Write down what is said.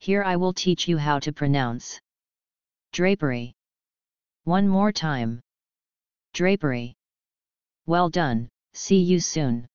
Here I will teach you how to pronounce drapery. One more time. Drapery. Well done, see you soon.